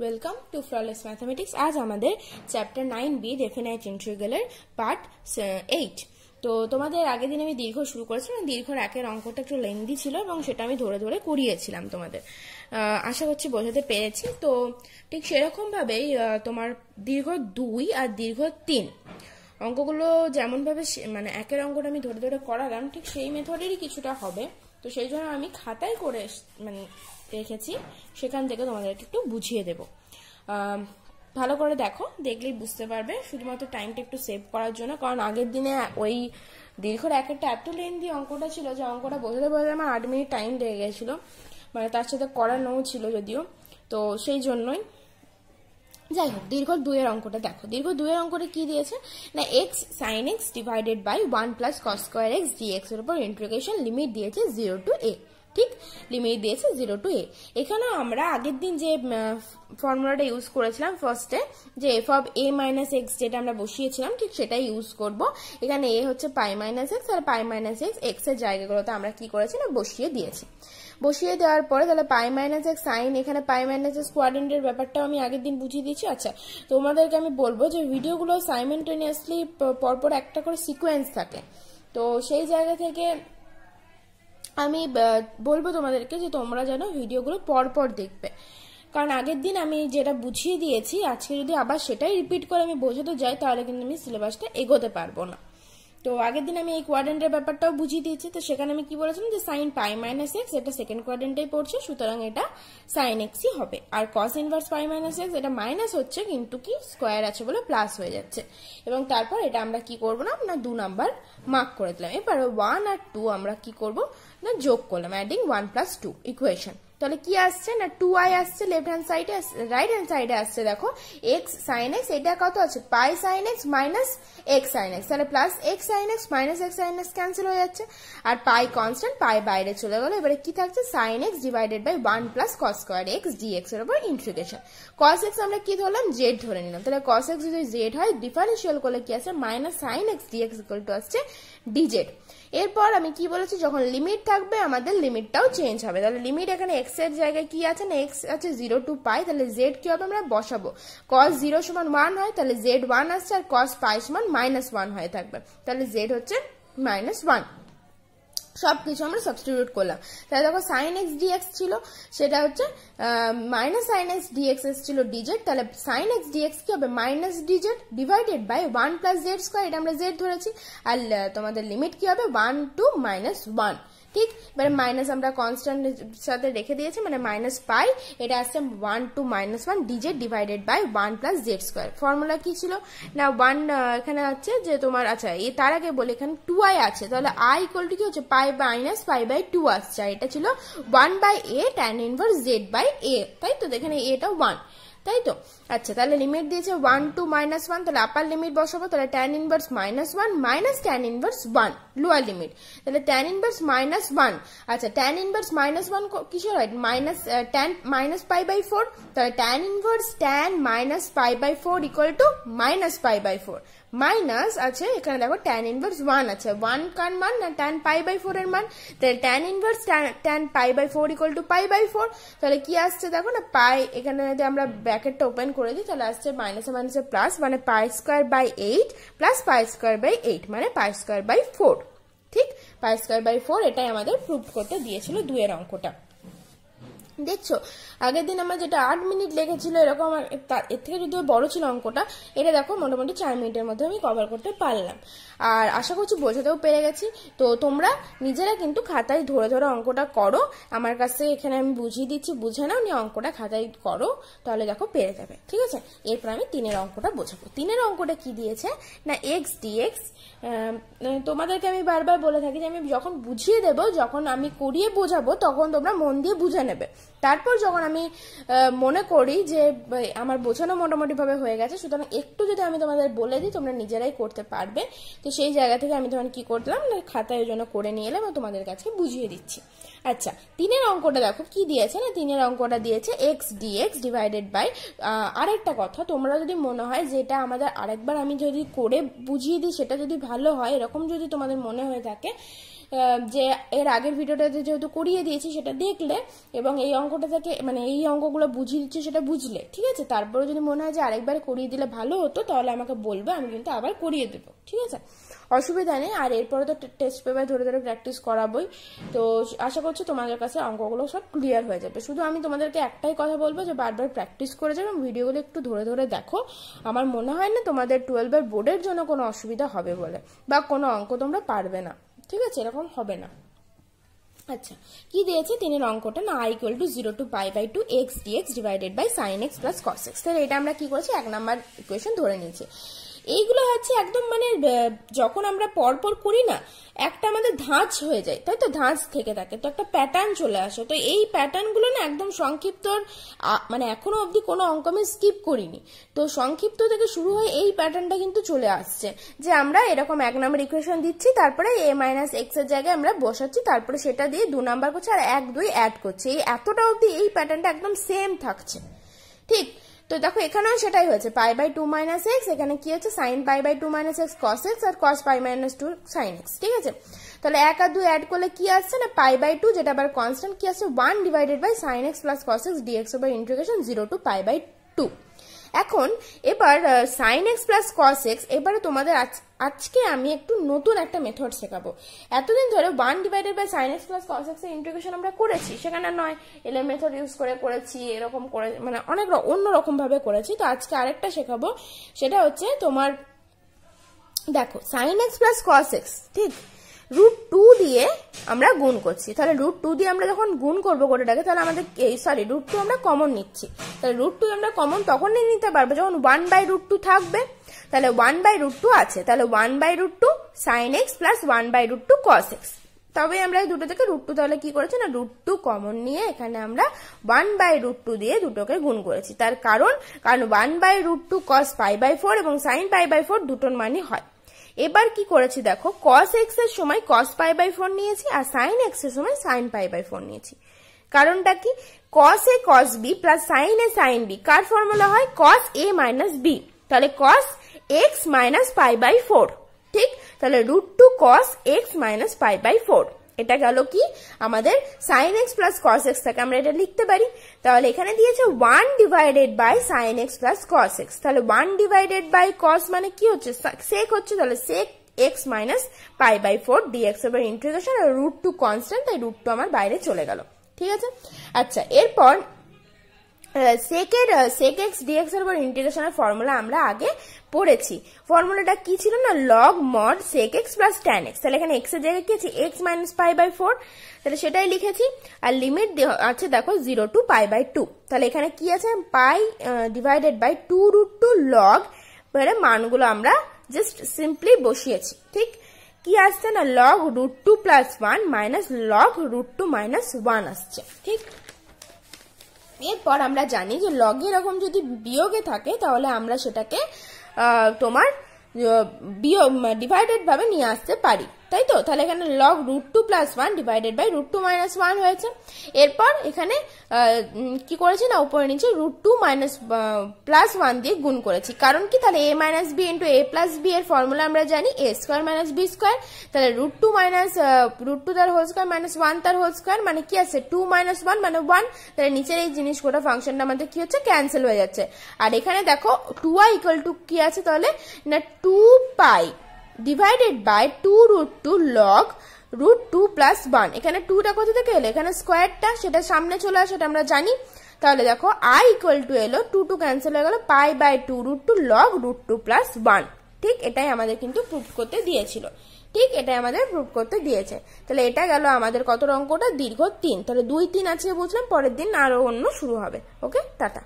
Welcome to flawless mathematics আজ আমাদের chapter nine B definite ইন্টিগ্রালের পার্ট এইট তো তোমাদের আগের দিন আমি দীর্ঘ শুরু করেছিলাম দীর্ঘর একের অঙ্কটা একটু লেন্দি ছিল এবং সেটা আমি ধরে ধরে করিয়েছিলাম তোমাদের। আশা করছি বোঝাতে পেরেছি। তো ঠিক সেরকমভাবেই তোমার দীর্ঘ দুই আর দীর্ঘ তিন। অঙ্কগুলো যেমনভাবে মানে একের অঙ্কটা আমি ধরে ধরে করালাম, ঠিক সেই মেথডেরই কিছুটা হবে। তো সেই জন্য আমি খাতায় করে মানে রেখেছি, সেখান থেকে তোমাদেরকে একটু বুঝিয়ে দেব। ভালো করে দেখো, দেখলেই বুঝতে পারবে। শুধুমাত্র টাইমটা একটু সেভ করার জন্য, কারণ আগের দিনে ওই দীর্ঘর এক একটা এত লেন্দি অঙ্কটা ছিল যে অঙ্কটা বোঝাতে বোঝাতে আমার আট মিনিট টাইম লেগে গেছিল। মানে তার সাথে করানোও ছিল যদিও। তো সেই জন্যই যাই হোক, দীর্ঘ দুইয়ের অঙ্কটা দেখো। দীর্ঘ দুইয়ের অঙ্কটা কি দিয়েছে? না X sine X divided by one plus cos square X DX এর উপর ইন্টিগ্রেশন লিমিট দিয়েছে জিরো টু এ ঠিক? লিমিট দিয়েছে জিরো টু এ এখানেও আমরা আগের দিন যে ফর্মুলাটা ইউজ করেছিলাম ফার্স্টে যে F of A minus X যেটা আমরা বসিয়েছিলাম, ঠিক সেটাই ইউজ করব। এখানে এ হচ্ছে পাই মাইনাস এক্স আর পাই মাইনাস এক্স এক্সের জায়গাগুলোতে আমরা কি করেছি না, বসিয়ে দিয়েছি। বসিয়ে দেওয়ার পরে তাহলে পাই মাইনাস এক্স সাইন এখানে পাই মাইনাস এক্স কোয়ারেন্টের ব্যাপারটাও আমি আগের দিন বুঝিয়ে দিয়েছি। আচ্ছা তোমাদেরকে আমি বলব যে ভিডিওগুলো সাইমেন্টেনিয়াসলি পরপর একটা করে সিকোয়েন্স থাকে। তো সেই জায়গা থেকে আমি বলব তোমাদেরকে যে তোমরা যেন ভিডিওগুলো পরপর দেখবে। কারণ আগের দিন আমি যেটা বুঝিয়ে দিয়েছি, আজকে যদি আবার সেটাই রিপিট করে আমি বোঝাতে যাই, তাহলে কিন্তু আমি সিলেবাসটা এগোতে পারব না। তো আগের দিন আমি এই কোয়াড্রেন্টের ব্যাপারটাও বুঝিয়ে দিয়েছি, তো সেখানে আমি কি বলেছিলাম যে সাইন পাই মাইনাস এক্স এটা সেকেন্ড কোয়াড্রেন্টেই পড়ছে, সুতরাং এটা সাইন এক্সই হবে। আর cos inverse pi minus X এটা মাইনাস হচ্ছে, কিন্তু কি স্কোয়ার আছে বলে প্লাস হয়ে যাচ্ছে। এবং তারপর এটা আমরা কি করব না না দু নাম্বার মার্ক করে দিলাম। এবার ওয়ান আর টু আমরা কি করব না, যোগ করলাম adding one plus two equation তাহলে কি আসছে না টু আই আসছে? লেফট হ্যান্ড সাইডে রাইট হ্যান্ড সাইডে আসছে, দেখো। এক্স সাইন এক্স এটা কত আছে? Pi sine x minus x sine x তাহলে plus x sine x minus x sine x cancel হয়ে যাচ্ছে। আর পাই কনস্ট্যান্ট পাই বাইরে চলে গেল। এবারে কি থাকছে? Sine x divided by one plus cos square x d এক্সের উপর ইন্টিগ্রেশন কস এক্স আমরা কি ধরলাম? জেড ধরে নিলাম। তাহলে কস এক্স যদি জেড হয় ডিফারেন্সিয়াল করলে কি আছে minus sine x d x equal to আসছে ডিজেড এরপর আমি কি বলেছি? যখন লিমিট থাকবে, আমাদের লিমিটটাও চেঞ্জ হবে। তাহলে লিমিট এখানে এক্স এর জায়গায় কি আছে না এক্স আছে জিরো টু পাই তাহলে জেড কি হবে আমরা বসাবো? কস জিরো সমান ওয়ান হয়, তাহলে জেড ওয়ান আসছে, আর কস পাই সমান মাইনাস ওয়ান হয়ে থাকবে। তাহলে জেড হচ্ছে মাইনাস ওয়ান সবকিছু আমরা সাবস্টিটিউট করলাম। তাহলে দেখো সাইন এক্স ডিএক্স ছিল, সেটা হচ্ছে minus sine x d x ছিল ডিজেড তাহলে সাইন এক্স ডিএক্স কি হবে? Minus d z divided by one plus z square এটা আমরা জেড ধরেছি। আর তোমাদের লিমিট কি হবে? ওয়ান টু মাইনাস ওয়ান ঠিক? এবারে মাইনাস আমরা কনস্ট্যান্ট সাথে রেখে দিয়েছি মানে মাইনাস পাই, এটা আসছে one to minus one d z divided by one plus z square formula কি ছিল? না ওয়ান এখানে হচ্ছে যে তোমার আচ্ছা এ তার আগে বলে, এখানে টু আই আছে, তাহলে আই ইকুয়াল টু কি হচ্ছে? Pi minus pi by two আসছে এটা ছিল one by a tan inverse z by a তাই তো? এখানে এটা ওয়ান তাই তো আচ্ছা তাহলে লিমিট দিয়েছে ওয়ান টু মাইনাস ওয়ান তাহলে আপার লিমিট বসাবো, তাহলে tan inverse minus one minus tan inverse one lower limit তাহলে ট্যান ইনভার্স মাইনাস ওয়ান আচ্ছা ট্যান ইনভার্স মাইনাস ওয়ান কিসের হয়? Minus tan minus pi by four তাহলে tan inverse tan minus pi by four equal to minus pi by four minus আছে, এখানে দেখো tan inverse one আছে। One কার মান না ট্যান পাই বাই ফোর এর মান? তাহলে tan inverse tan pi by four equal to pi by four তাহলে কি আসছে দেখো না পাই এখানে যদি আমরা ব্র্যাকেটটা ওপেন করে দিই, তাহলে আসছে মাইনাসে মাইনাসে প্লাস মানে pi square by eight plus pi square by eight মানে পাই স্কোয়ার বাই ফোর ঠিক? পাই স্কোয়ার বাই ফোর এটাই আমাদের প্রুভ করতে দিয়েছিল দুয়ের অঙ্কটা। দেখছ? আগের দিন আমার যেটা আট মিনিট লেগেছিল এরকম এর থেকে যদিও বড় ছিল অঙ্কটা, এটা দেখো মোটামুটি চার মিনিটের মধ্যে আমি কভার করতে পারলাম। আর আশা করছি বোঝাতেও পেরে গেছি। তো তোমরা নিজেরা কিন্তু খাতায় ধরে ধরে অঙ্কটা করো। আমার কাছ এখানে আমি বুঝিয়ে দিচ্ছি, বুঝে নাও, নিয়ে অঙ্কটা খাতায় করো, তাহলে দেখো পেরে যাবে, ঠিক আছে? এরপর আমি তিনের অঙ্কটা বোঝাবো। তিনের অঙ্কটা কি দিয়েছে? না এক্স ডিএক্স তোমাদেরকে আমি বারবার বলে থাকি যে আমি যখন বুঝিয়ে দেব, যখন আমি করিয়ে বোঝাবো, তখন তোমরা মন দিয়ে বুঝে নেবে। তারপর যখন আমি মনে করি যে আমার বোঝানো মোটামুটিভাবে হয়ে গেছে। সুতরাং একটু যদি আমি তোমাদের বলে দিই, তোমরা নিজেরাই করতে পারবে। তো সেই জায়গা থেকে আমি তখন কি করলাম খাতায় জন্য করে নিয়ে এলাম তোমাদের কাছে বুঝিয়ে দিচ্ছি। আচ্ছা তিনের অঙ্কটা দেখো, কি দিয়েছে না? তিনের অঙ্কটা দিয়েছে এক্স ডিএক্স ডিভাইডেড বাই আরেকটা কথা, তোমরা যদি মনে হয় যেটা আমাদের আরেকবার আমি যদি করে বুঝিয়ে দিই, সেটা যদি ভালো হয়, এরকম যদি তোমাদের মনে হয়ে থাকে যে এর আগের ভিডিওটাতে যেহেতু করিয়ে দিয়েছি, সেটা দেখলে এবং এই অঙ্কটা থেকে মানে এই অঙ্কগুলো বুঝিয়ে দিচ্ছি সেটা বুঝলে, ঠিক আছে? তারপরে যদি মনে হয় যে আরেকবার করিয়ে দিলে ভালো হতো, তাহলে আমাকে বলবে, আমি কিন্তু আবার করিয়ে দেবো, ঠিক আছে? অসুবিধা নেই। আর এরপরে তো টেস্ট পেপার ধরে ধরে প্র্যাকটিস করাবোই। তো আশা করছি তোমাদের কাছে অঙ্কগুলো সব ক্লিয়ার হয়ে যাবে। শুধু আমি তোমাদেরকে একটাই কথা বলব যে বারবার প্র্যাকটিস করে যাবে ভিডিওগুলো একটু ধরে ধরে দেখো। আমার মনে হয় না তোমাদের টুয়েলভের বোর্ডের জন্য কোনো অসুবিধা হবে বলে, বা কোনো অঙ্ক তোমরা পারবে না। ঠিক আছে, এরকম হবে না। আচ্ছা কি দিয়েছে? তিনের অঙ্কটা না I equal to zero to pi by two x d x divided by sine x plus cos x তাহলে এটা আমরা কি করেছি? এক নাম্বার ইকুয়েশন ধরে নিয়েছি। এইগুলো হচ্ছে একদম মানে যখন আমরা পরপর করি না, একটা আমাদের ধাঁচ হয়ে যায়, তাই তো? ধাঁচ থেকে থাকে, তো একটা প্যাটার্ন চলে আসে। তো এই প্যাটার্নগুলো না একদম সংক্ষিপ্ত মানে এখনও অবধি কোনো অঙ্ক আমি স্কিপ করিনি। তো সংক্ষিপ্ত থেকে শুরু হয়ে এই প্যাটার্নটা কিন্তু চলে আসছে, যে আমরা এরকম এক নাম্বার ইকুয়েশন দিচ্ছি, তারপরে এ মাইনাস এক্সের জায়গায় আমরা বসাচ্ছি, তারপরে সেটা দিয়ে দু নাম্বার করছি আর এক দুই অ্যাড করছি। এই এতটা অবধি এই প্যাটার্নটা একদম সেম থাকছে। ঠিক? তো দেখো, এখানেও সেটাই হয়েছে। Pi by two minus x এখানে কি হচ্ছে? Sine pi by two minus x cos x R cos pi minus two sine x ঠিক আছে? তাহলে এক আর দুই অ্যাড করলে কি আসছে না? পাই বাই টু যেটা আবার কনস্ট্যান্ট কি আসছে? One divided by sine x plus cos x d x over integration zero to pi by two এখন, এবার sine x plus cos x এবারে তোমাদের আজকে আমি একটু নতুন একটা মেথড শেখাবো। এতদিন ধরে one divided by sine x plus cos এক্সের ইন্টিগ্রেশন আমরা করেছি, সেখানে নয় এলে মেথড ইউজ করে করেছি, এরকম করে মানে অনেক অন্য রকম ভাবে করেছি। তো আজকে আরেকটা শেখাবো, সেটা হচ্ছে তোমার, দেখো sine x plus cos x ঠিক? রুট টু দিয়ে আমরা গুণ করছি। তাহলে রুট টু দিয়ে আমরা যখন গুণ করব গোটাটাকে, তাহলে আমাদের এই সরি রুট টু আমরা কমন নিচ্ছি। তাহলে রুট টু আমরা কমন তখনই নিতে পারব যখন ওয়ান বাই রুট টু থাকবে। তাহলে ওয়ান বাই রুট টু আছে, তাহলে one by root two sine x plus one by root two cos x তবে আমরা এই দুটো থেকে রুট টু তাহলে কি করেছি না রুট টু কমন নিয়ে এখানে আমরা ওয়ান বাই রুট টু দিয়ে দুটোকে গুণ করেছি। তার কারণ কারণ one by root two cos pi by four এবং সাইন পাই বাই ফোর দুটোর মানই হয়। এবার কি করেছি দেখো কস এক্সের সময় কস পাই বাই ফোর নিয়েছি আর সাইন এক্সের সময় সাইন পাই বাই ফোর নিয়েছি। কারণটা কি? Cos a cos b plus sine a sine b car formula হয়? কস এ মাইনাস বি তাহলে cos x minus pi by four ঠিক? তাহলে root two cos x minus pi by four এটা গেল কি? আমাদের sine x plus cos x থেকে আমরা এটা লিখতে পারি। তাহলে এখানে দিয়েছে one divided by sine x plus cos x তাহলে ওয়ান ডিভাইডেড বাই কস মানে কি হচ্ছে? সেক হচ্ছে, তাহলে sec x minus pi by four d x এবার ইন্টিগ্রেশন আর রুট টু কনস্ট্যান্ট তাই রুট টু আমার বাইরে চলে গেল। ঠিক আছে? আচ্ছা এরপর সেকের সেক এক্স ডিএক্স এর উপর ইন্টিগ্রেশনের ফর্মুলা আমরা আগে পড়েছি। ফর্মুলাটা কি ছিল না? Log mod sec x plus tan x তাহলে এখানে এক্সের জায়গায় কি আছে? X minus pi by four তাহলে সেটাই লিখেছি। আর লিমিট আছে, দেখো zero to pi by two তাহলে এখানে কি আছে? Pi divided by two root two log এবারে মানগুলো আমরা জাস্ট সিম্পলি বসিয়েছি। ঠিক? কি আসছে না? Log root two plus one minus log root two minus one আসছে। ঠিক? এরপর আমরা জানি যে লগে এরকম যদি বিয়োগে থাকে, তাহলে আমরা সেটাকে তোমার ডিভাইডেড ভাবে নিয়ে আসতে পারি। তাই তো তাহলে এখানে log root two plus one divided by root two minus one হয়েছে। এরপর এখানে কি করেছি না? উপরে নিচে root two minus plus one দিয়ে গুণ করেছি। কারণ কি? তাহলে a minus b into a plus b এর ফর্মুলা আমরা জানি a square minus b square তাহলে root two minus root two তার হোল স্কোয়ার মাইনাস ওয়ান তার হোল স্কোয়ার মানে কি আছে? টু মাইনাস ওয়ান মানে ওয়ান তাহলে নিচের এই জিনিস গোটা ফাংশনটা আমাদের কি হচ্ছে? ক্যান্সেল হয়ে যাচ্ছে। আর এখানে দেখো টু আই ইকুয়াল টু কি আছে তাহলে? না two pi divided by two root two log root two plus one এখানে টুটা কোথা থেকে এলো? এখানে স্কোয়ারটা সেটা সামনে চলে আসে, সেটা আমরা জানি। তাহলে দেখো আই ইকুয়াল টু এলো টু টু ক্যান্সেল হয়ে গেল pi by two root two log root two plus one ঠিক এটাই আমাদের কিন্তু প্রুফ করতে দিয়েছিল। ঠিক এটাই আমাদের প্রুফ করতে দিয়েছে। তাহলে এটা গেল আমাদের কত অঙ্কটা দীর্ঘ তিন। তাহলে দুই, তিন আছে বুঝলাম পরের দিন আরও অন্য শুরু হবে। ওকে? টাটা।